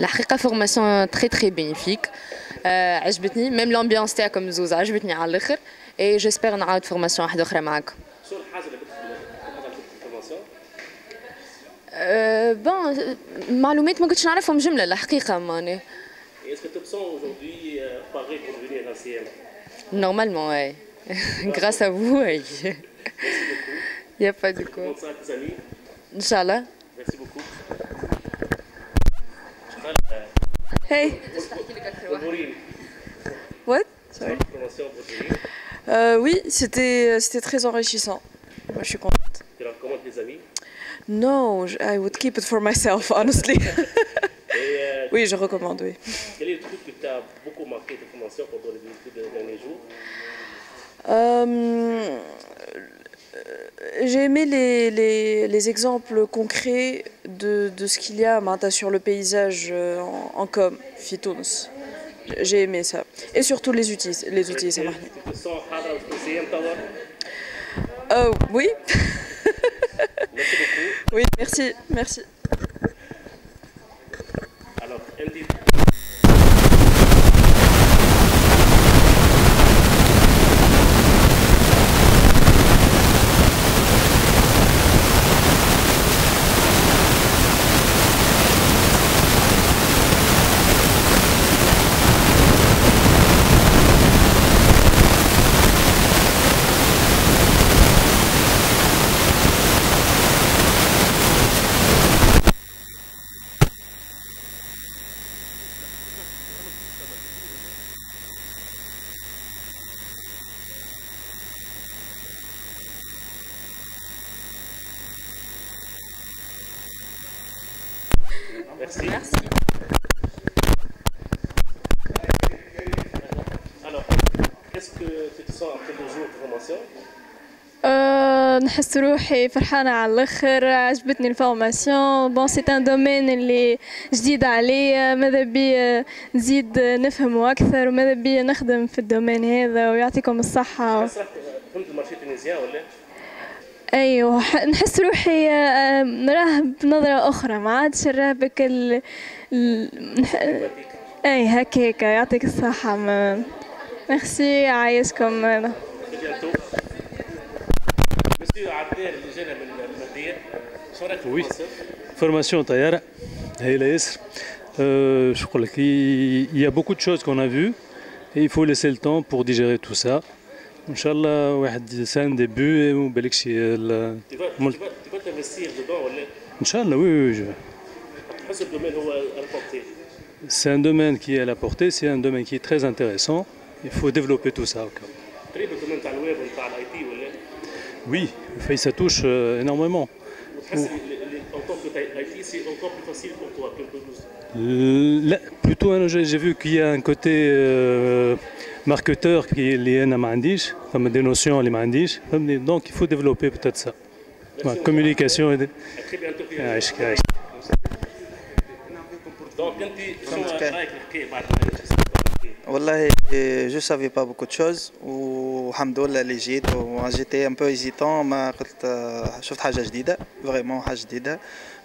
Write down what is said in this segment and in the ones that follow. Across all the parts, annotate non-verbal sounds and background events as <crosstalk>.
الحقيقه فورماسيون تري تري بينيفيك عجبتني ميم لامبيونس تاعكم زوز عجبتني على الاخر اي جيسبر نعاود فورماسيون واحده اخرى معاكم شنو الحاجه اللي الفورماسيون بون معلومات ما كنتش نعرفهم جمله الحقيقه ماني Est-ce que tu te sens aujourd'hui euh, paré pour venir à CM Normalement, oui. <laughs> Grâce à vous, oui. Il n'y a pas de quoi. Comment ça, tes amis Inch'Allah. Merci beaucoup. Hey, what? Sorry. Euh, oui, c'était c'était très enrichissant. Moi, je suis contente. Tu la recommandes tes amis? No, I would keep it for myself, honestly. Euh, <laughs> oui, je recommande, oui. quel est le truc qui t'a beaucoup marqué de formation pendant les derniers jours Euh, J'ai aimé les, les, les exemples concrets de, de ce qu'il y a maintenant sur le paysage euh, en, en com, Fitouns. J'ai aimé ça. Et surtout les outils, les outils, ça euh, oui. oui, merci, merci. Alors, Merci. Alors, qu'est-ce que tu te sens après deux jours de formation أه نحس روحي فرحانة على الآخر عجبتني الفورماسيون بون سي ان دومين اللي جديد عليا ماذا بي نزيد نفهمه أكثر وماذا بي نخدم في الدومين هذا ويعطيكم الصحة فهمت المارشي التونسيان ولا؟ أيوة ح- <laughs> نحس روحي آه، نراه بنظرة أخرى ما عادش نراه بك ال... ال... نح- أي هكاكا يعطيك الصحة ما ميرسي عايشكم bientôt. Monsieur Abder, اللي جانا من المدير شو رايك في Oui. الفرنسا؟ Formation طيارة هايلة ياسر Euh, je crois qu'il y a beaucoup de choses qu'on a vues et il faut laisser le temps pour digérer tout ça. Inch'Allah, واحد c'est un début وبالك شي ال- Tu vas, tu Mol- vas, tu vas t'investir dedans ولا؟ Inch'Allah, oui, oui, je- تحس الدومين هو البورتي c'est un domaine qui est à la portée, c'est un domaine qui est très intéressant. Il faut développer tout ça. au cas où. قريب الدومين تاع الويب ونتاع الاي تي ولا؟ Oui, enfin, ça touche euh, énormément. وتحس en tant que اي تي سي encore plus facile pour toi que le blues. Là, plutôt, hein, j'ai j'ai vu qu'il y a un côté euh, marketeur qui est lié à Mandish, comme des notions à Mandish. Donc il faut développer peut-être ça. Ouais, communication et des- À très bientôt في Ah, je- ah, دونك انت شنو رايك الحكايه بعد ما جلست؟ والله جو سافي با بوكو تشوز والحمد لله اللي جيت جيتي ان بو هيزيتون ما قلت آه، شفت حاجه جديده فريمون حاجه جديده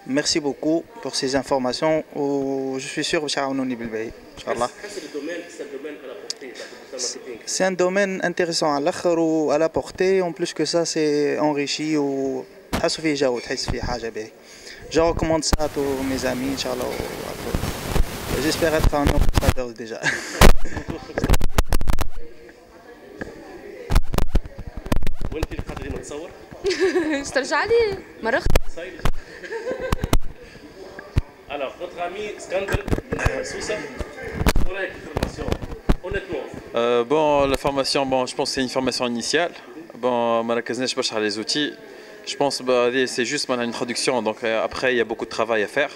ميرسي بوكو بور سي انفورماسيون و جو سوي سيغ باش يعاونوني بالباقي ان شاء الله تحس الدومين سي على بورتي اون بلوس كو سا سي انريشي و تحس فيه جو تحس فيه حاجه باهي جو ريكوموند سا تو مي زامي ان شاء الله جيسبيغ اتر ان امباسادور ديجا وانت اللي قاعده ديما تصور استرجع لي مرة صاير Alors, notre ami Skander de euh, bon, la formation, bon, je pense que c'est une formation initiale. Bon, je les outils. Je pense bah, que c'est juste une traduction, donc euh, après, il y a beaucoup de travail à faire.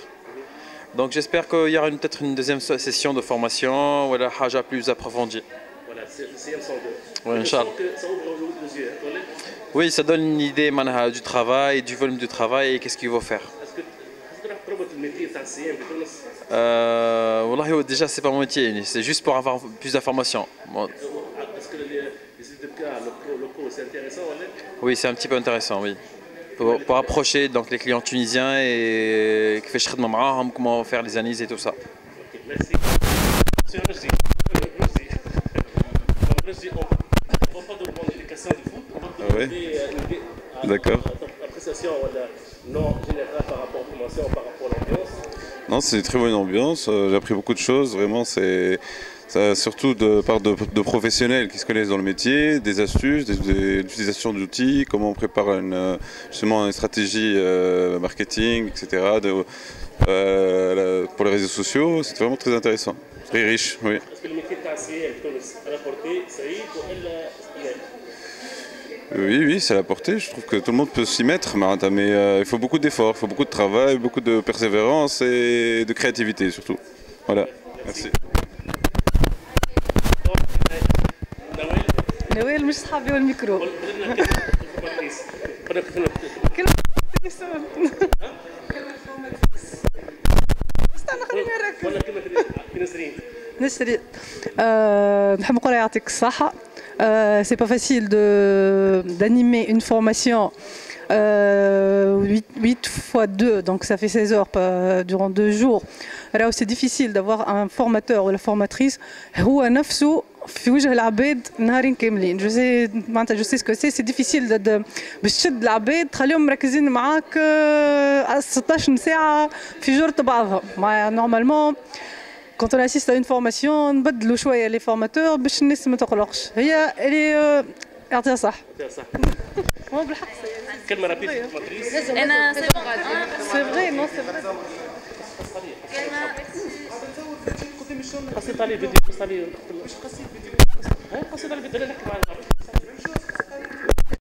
Donc j'espère qu'il y aura peut-être une deuxième session de formation, voilà, haja plus approfondie. Voilà, c'est Oui, ça Oui, ça donne une idée du travail, du volume du travail et qu'est-ce qu'il faut faire السي ام بتونس؟ Euh, والله هو déjà c'est pas mon métier, c'est juste pour avoir plus d'informations. Bon, Est-ce que les les études de cas locaux locaux, c'est intéressant ولا؟ oui, c'est un petit peu intéressant, oui. pour, pour approcher donc, les clients tunisiens et qui fait comment faire les analyses et tout ça. Merci. Monsieur Rossi, Rossi. Rossi, on ne va pas demander des questions de foot, on va te Ah ouais demander euh, une idée à- D'accord. non générale par rapport aux formations, par rapport à l'ambiance. Non, c'est une très bonne ambiance. euh, J'ai appris beaucoup de choses. Vraiment, c'est ça, surtout de part de, de professionnels qui se connaissent dans le métier, des astuces, des, des- l'utilisation d'outils, comment on prépare une, euh, justement une stratégie euh, marketing, etc. de- euh, pour les réseaux sociaux. C'est vraiment très intéressant, très riche. Oui. Est-ce que le métier de TACL, Tunis, à la portée, Saïd, ou elle, elle Oui, oui, c'est à la portée. Je trouve que tout le monde peut s'y mettre, Marata, mais euh, il faut beaucoup d'efforts, il faut beaucoup de travail, beaucoup de persévérance et de créativité surtout. Voilà. Merci. نوال نوال مش صحابي والميكرو بدنا كلمة كونفرماتريس. بدنا كلمة- كلمة استنى خليني نركز ولا كلمة في نسرين نسري euh, نحب نقول يعطيك الصحة Euh, c'est pas facile de d'animer une formation euh, 8, 8 fois 2, donc ça fait 16 heures par- durant deux jours. Alors c'est difficile d'avoir un formateur ou la formatrice هو نفسه في وجه العباد نهارين كاملين جو سي معناتها جو سي سكو سي سي ديفيسيل د- د- باش تشد العباد تخليهم مركزين معاك آه، 16 ساعه في جرة بعضها مع نورمالمون quand on assiste à une formation نبدلوا شويه لي فورماتور باش الناس ما تقلقش هي اللي يعطيها صح صح هو بالحق كلمة رابيد كونفرماتريس. انا سي بون سي فري نو سي فري قصيت عليه فيديو قصيت عليه مش قصيت فيديو قصيت عليه فيديو أنا نحكي مع العرب.